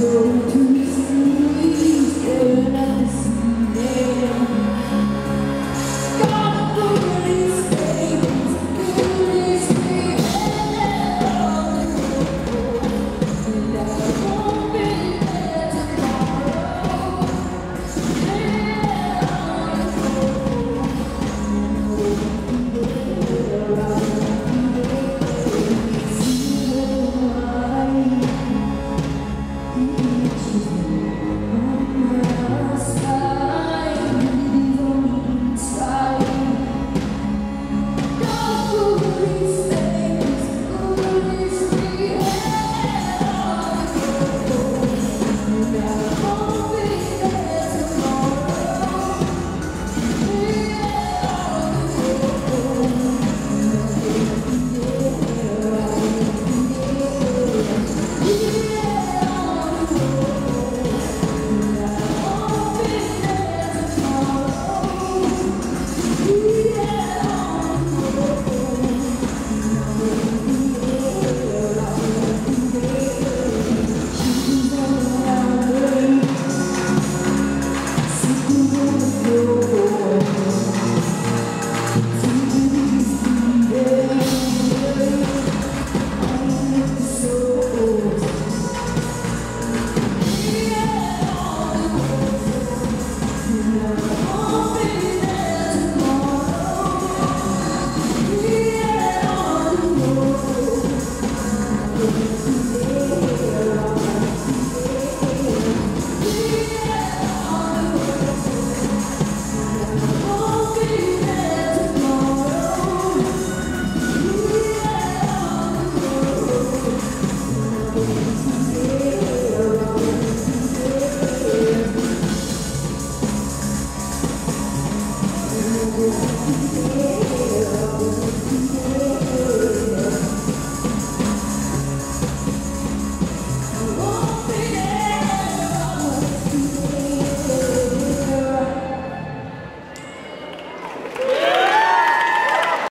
Go.